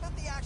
what? The actual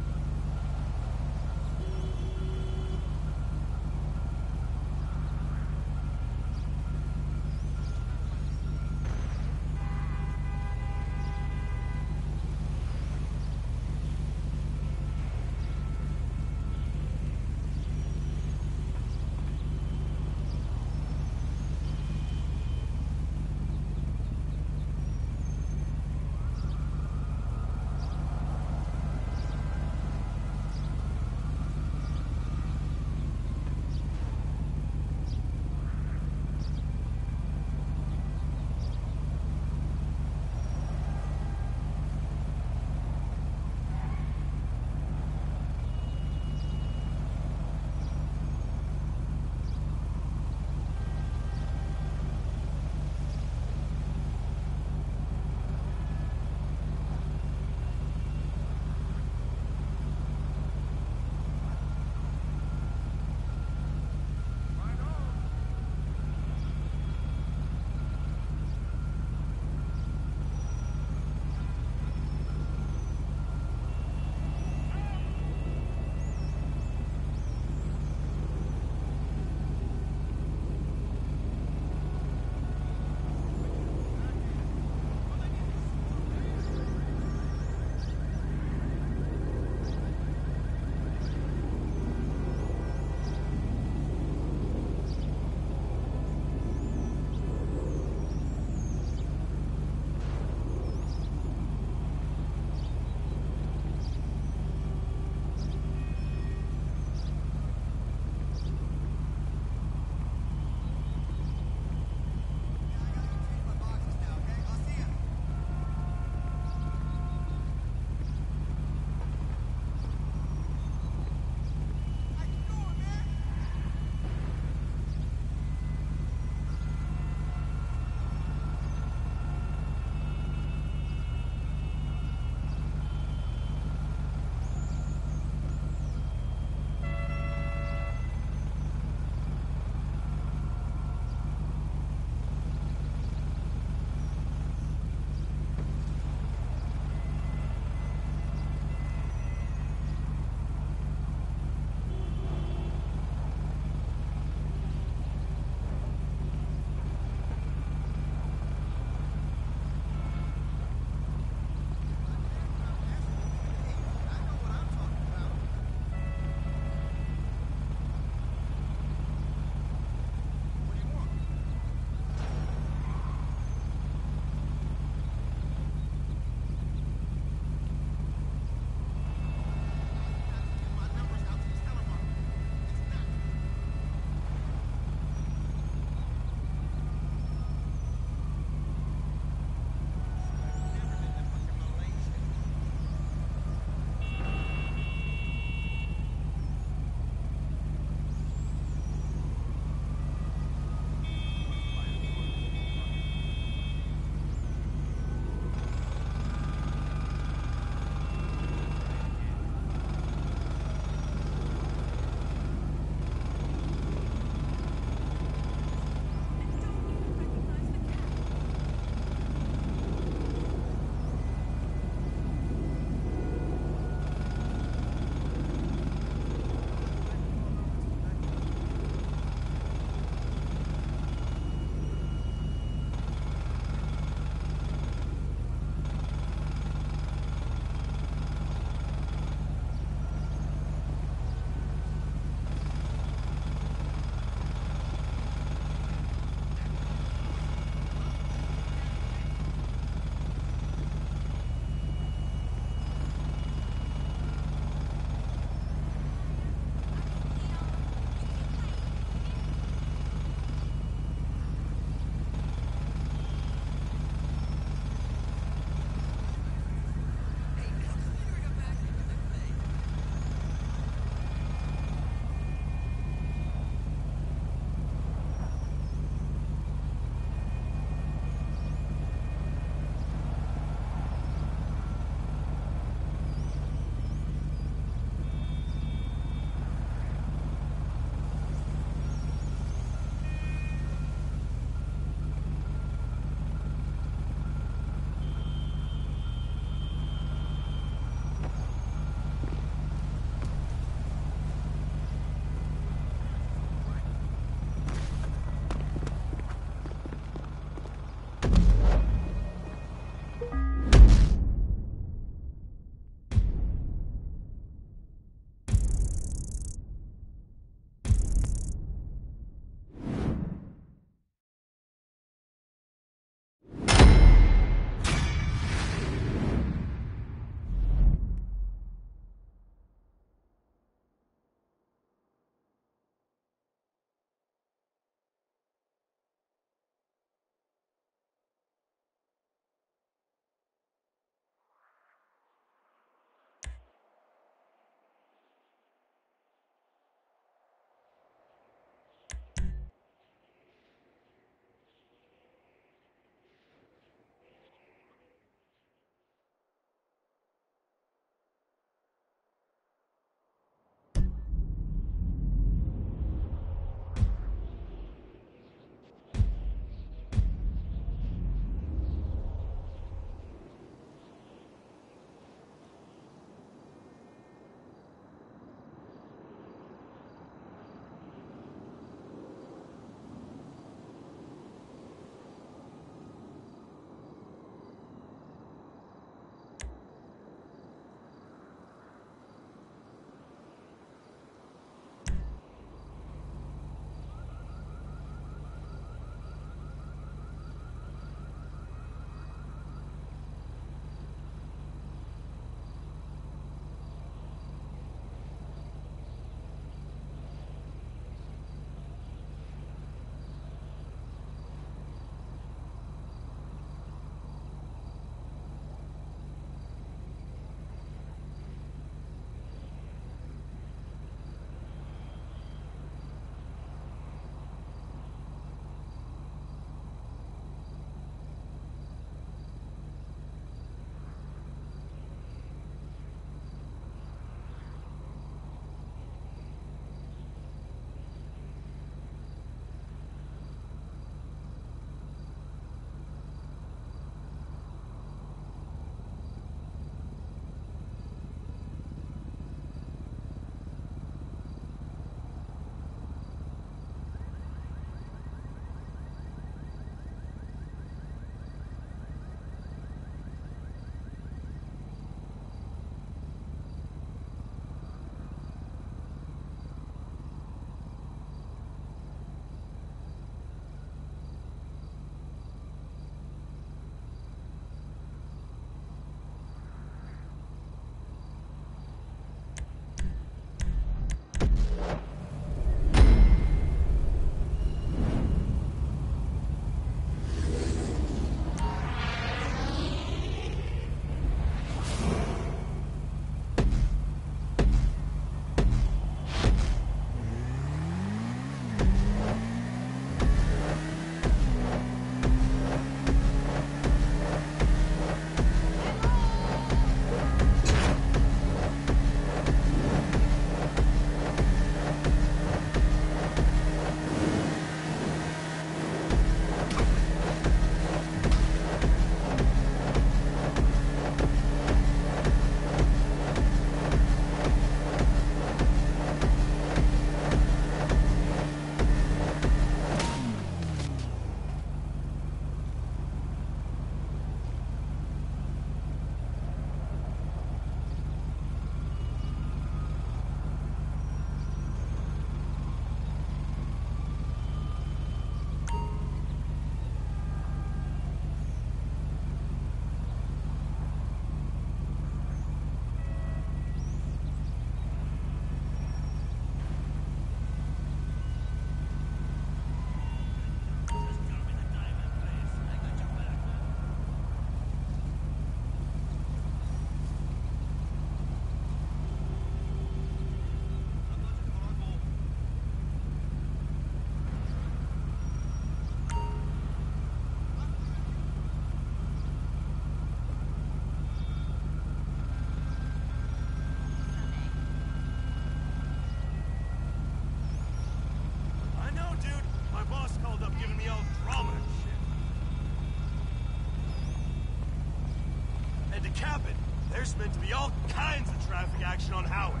There's meant to be all kinds of traffic action on Hawick.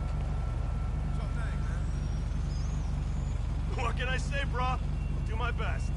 What can I say, brah? I'll do my best.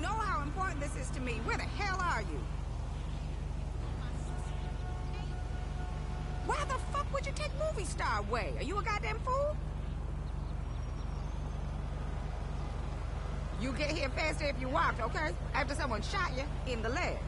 Know how important this is to me. Where the hell are you? Why the fuck would you take movie star away? Are you a goddamn fool? You get here faster if you walked, okay? After someone shot you in the leg.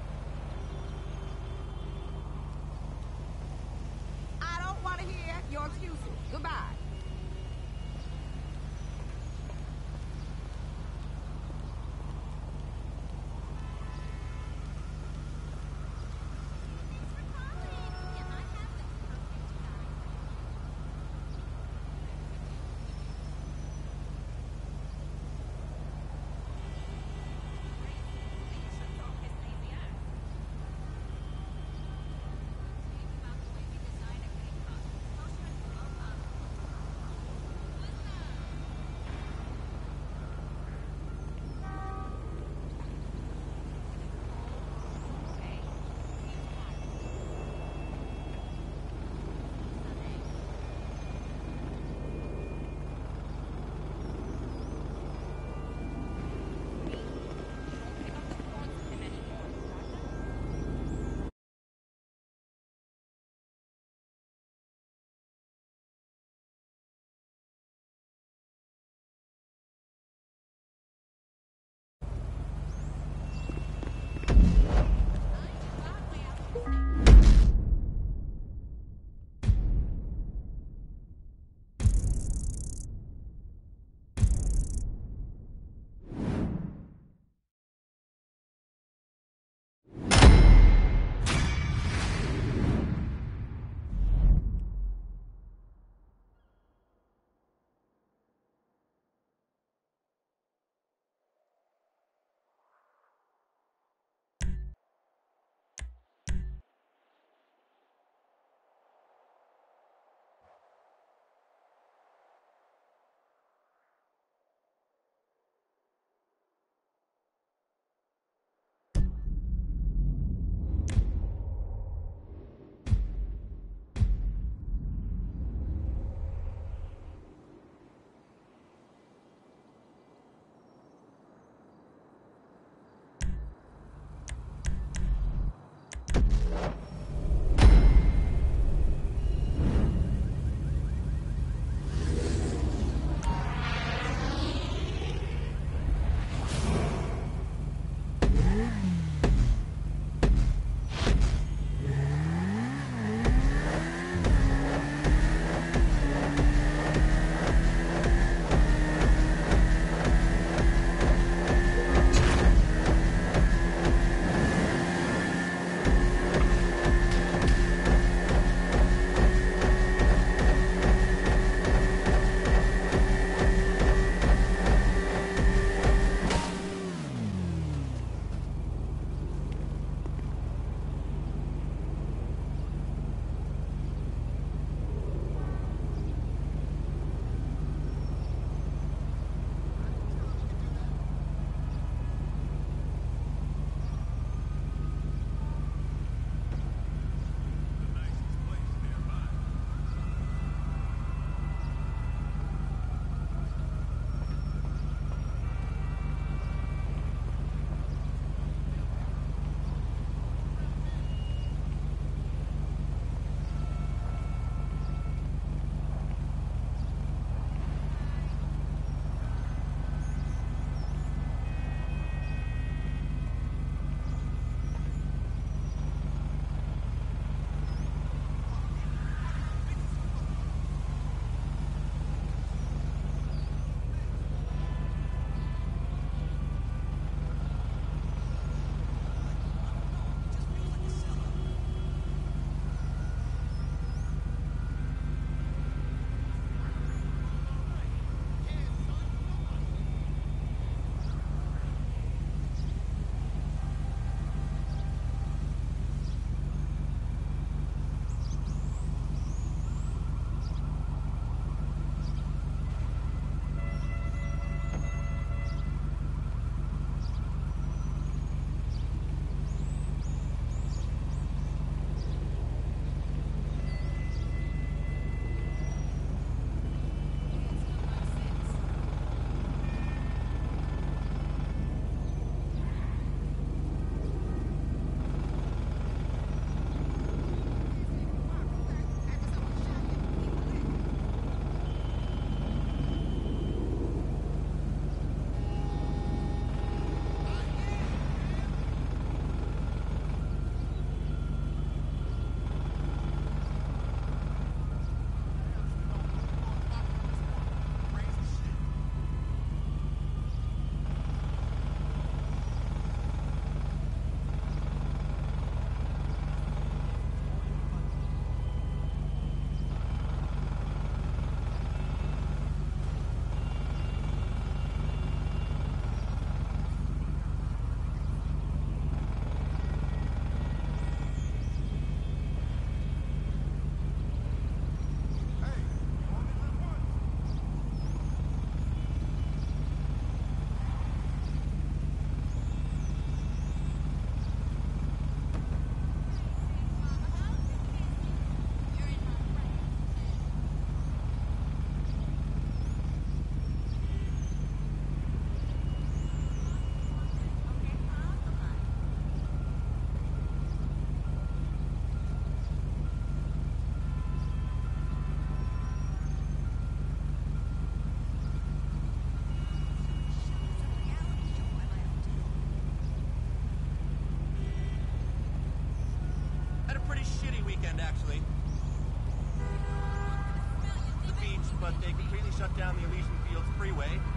Pretty shitty weekend, actually. The beach, but they completely shut down the Elysian Fields freeway.